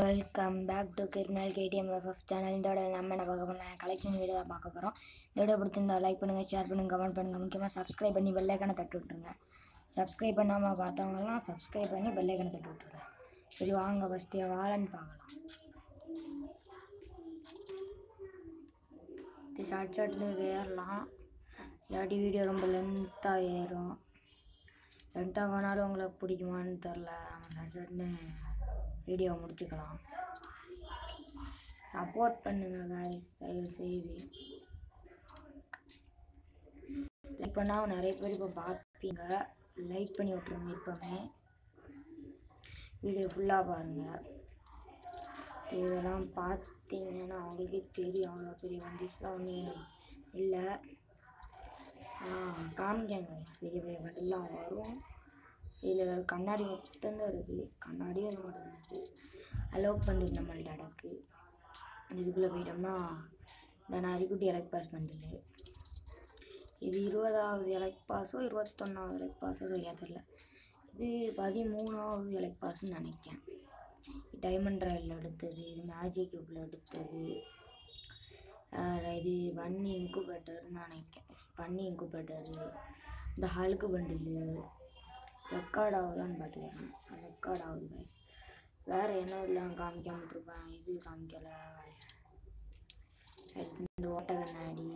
Welcome back to criminal KTM FF channel இதோட நம்ம என்ன பார்க்க போகிறோம் கலெக்ஷன் வீடியோ தான் பார்க்க போகிறோம் இதோட பிடிச்சிருந்தா லைக் பண்ணுங்கள் ஷேர் பண்ணுங்கள் கமெண்ட் பண்ணுங்கள் முக்கியமாக சப்ஸ்கிரைப் பண்ணி பெல்லைக்கான தட்டு விட்ருங்க சப்ஸ்கிரைப் பண்ணாமல் பார்த்தவங்கலாம் சப்ஸ்கிரைப் பண்ணி பெல்லைக்கான தட்டு விட்ருங்க சரி வாங்க ஃபஸ்ட்டு வாழன்னு பார்க்கலாம். இது ஷார்ட் ஷார்ட்லேயும் வேறலாம் இல்லாட்டி வீடியோ ரொம்ப லென்த்தாக ஏறும். லென்த்தாக போனாலும் உங்களுக்கு பிடிக்குமான்னு தெரில ஷார்ட் ஷார்ட்னு வீடியோ முடிச்சுக்கலாம். சப்போர்ட் பண்ணுங்கள் guys. தயவு செய்து லைக் பண்ணால் நிறைய பேர் இப்போ பார்ப்பீங்க லைக் பண்ணி விட்ருங்க இப்போவே. வீடியோ ஃபுல்லாக பாருங்கள் இதெல்லாம் பார்த்தீங்கன்னா அவங்களுக்கே தெரியும். அவ்வளோ பெரிய வண்டிஸ்லாம் ஒன்றும் இல்லை. காமிக்கங்க பெரிய பெரிய வண்டிலாம் வரும். இதில் கண்ணாடி மட்டும்தான் இருக்குது கண்ணாடியும் மட்டும் இருக்குது அலோவ் பண்ணிட்டு நம்மள்ட்ட அடக்கு. இதுக்குள்ளே போயிட்டோம்னா இந்த நரிக்குட்டி எலக்ட் பாஸ் பண்டில் இது இருபதாவது எலக்ட் பாஸோ இருபத்தொன்னாவது எலக்ட் பாஸோ சரியாக தெரில இது பதிமூணாவது எலக்ட் பாஸ்ன்னு நினைக்கிறேன். டைமண்ட் ராயில் எடுத்தது இது மேஜிக் கியூப்பில் எடுத்தது. இது பன்னி இன்குபேட்டர்னு நினைக்கிறேன். பன்னி இன்குபேட்டரு இந்த ஹலுக்கு பண்டிலு ரெக்கார்ட் ஆகுதான்னு பார்த்துக்கிறேன் ரெக்கார்ட் ஆகுது கைஸ் வேறு என்ன இல்லை காமிக்காம விட்ருப்பேன் இது காமிக்கலை. இந்த ஓட்ட கண்ணாடி.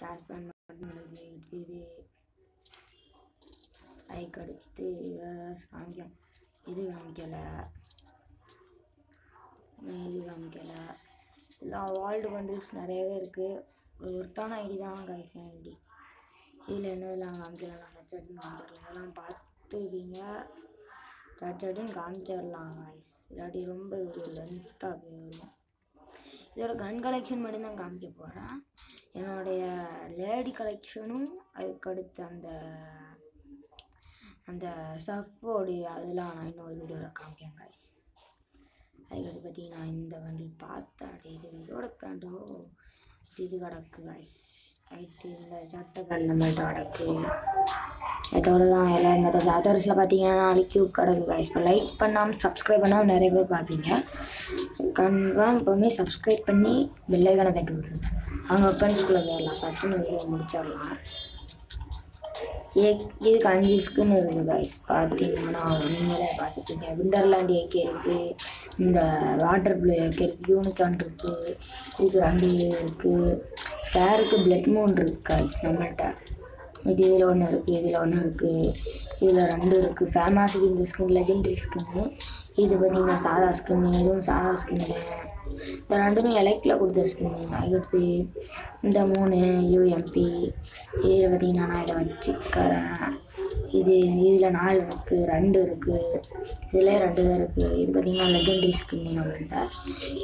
சார்ஜ் பேன் மட்டும் இது. இது அதுக்கு அடுத்து வேறு இது காமிக்கலை. இது காமிக்கலை. எல்லாம் வால்டு பண்டில்ஸ் நிறையவே இருக்குது ஒருத்தான ஐடி தான் கைஸ் ஐடி. இதில் என்ன இதெல்லாம் காமிக்கலாம் சட்சட்னு காமிச்சிடலாம் இதெல்லாம் பார்த்துருவீங்க சட்சட்னு காமிச்சிடலாம் கைஸ் இல்லாட்டி ரொம்ப ஒரு லென்த்தாக போயிடும். இதோட கன் கலெக்ஷன் மட்டும்தான் காமிக்க போகிறேன் என்னுடைய லேடி கலெக்ஷனும் அதுக்கடுத்து அந்த அந்த சஃபோடைய அதெல்லாம் நான் இன்னொரு வீடியோவில் காமிக்கேன் கைஸ் அதுக்கடுத்து பார்த்தீங்கன்னா இந்த வண்டி பார்த்தா இது இதோட பேண்டோ இது கிடக்கு கைஸ் ஐடியில் இந்த சட்டைகள் நம்மள்ட்ட கிடக்கு இதோட தான் எல்லோரும் மற்ற அதர்ஸில் பார்த்தீங்கன்னா நாளைக்கு கிடக்கு கைஸ் இப்போ லைக் பண்ணாமல் சப்ஸ்கிரைப் பண்ணாமல் நிறைய பேர் பார்ப்பீங்க கன்ஃபார்ம் எப்போவுமே சப்ஸ்கிரைப் பண்ணி பெல்லைக்கான தட்டி விட்ருங்க அவங்க ஃப்ரெண்ட்ஸ்குள்ளே போயிடலாம். சட்டுன்னு வீடியோ முடிச்சிடலாம். ஏ இதுக்கு அஞ்சு ஸ்கின் இருக்குது காய்ஸ் பார்த்தீங்கன்னா நீங்களே பார்த்துப்பீங்க விண்டர்லேண்ட் ஏகே இருக்குது இந்த வாட்டர் பிளேக்கு ஏகே இருக்குது யூனிகான் இருக்குது இதுக்கு ரெண்டு இருக்குது ஸ்கேருக்கு பிளட் மூன் இருக்குது நம்மள்கிட்ட இது இதில் ஒன்று இருக்குது இதில் ஒன்று இருக்குது இதில் ரெண்டு இருக்குது ஃபேமஸ் இந்த ஸ்கின் லெஜெண்டரி ஸ்கின்னு இது பார்த்தீங்கன்னா சாதா ஸ்கின்னு இதுவும் சாதா ஸ்கின்னு இந்த ரெண்டுமே எலக்ட்ரில் கொடுத்த ஸ்கின்னு அடுத்து இந்த மூணு யூஎம்பி இதில் பார்த்தீங்கன்னா நான் இதை வச்சுக்கிறேன். இது இதில் நாலு இருக்குது ரெண்டு இருக்குது இதில் ரெண்டு தான் இருக்குது இது பார்த்தீங்கன்னா லெஜெண்டரி ஸ்கின்னு நம்மள்கிட்ட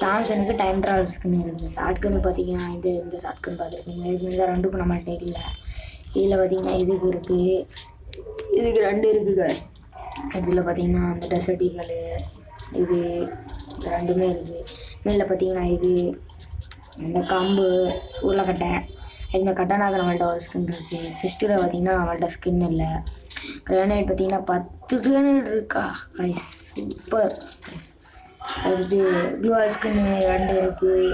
தாம்சனுக்கு டைம் ட்ராவல் ஸ்கின் இருக்குது ஷார்ட்கன்னு பார்த்தீங்கன்னா இது இந்த ஷார்ட்கன் பார்த்துருக்கீங்க இது இந்த ரெண்டுக்கும் நம்மள்கிட்ட இல்லை இதில் பார்த்தீங்கன்னா இதுக்கு இருக்குது இதுக்கு ரெண்டு இருக்குது இதில் பார்த்தீங்கன்னா அந்த டெசர்டிகள் இது ரெண்டுமே இருக்குது மேலே பார்த்தீங்கன்னா இது இந்த கம்பு உருளைக்கட்டை. இந்த கட்டனாக அவங்கள்ட்ட ஒரு ஸ்கின் இருக்குது ஃபிஸ்ட்டில் பார்த்தீங்கன்னா அவங்கள்ட்ட ஸ்கின் இல்லை. கிரானைட் பார்த்தீங்கன்னா பத்து கிரானைட் இருக்கா? ஐ சூப்பர் அடுத்து க்ளூவால் ஸ்கின் ரெண்டு இருக்குது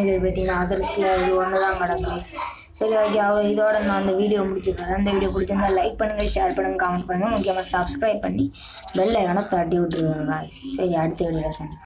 இது பார்த்தீங்கன்னா அதர்ஸில் இது ஒன்று தான் கிடக்கு. சரி ஓகே அவர் இதோட நான் அந்த வீடியோ முடிச்சுக்கிறேன். அந்த வீடியோ பிடிச்சிருந்தா லைக் பண்ணுங்கள் ஷேர் பண்ணுங்கள் கமெண்ட் பண்ணுங்கள் முக்கியமாக சப்ஸ்கிரைப் பண்ணி பெல் ஐக்கான தட்டி விட்டுருவாங்க சரி அடுத்த வீடியோவில் சந்திப்போம்.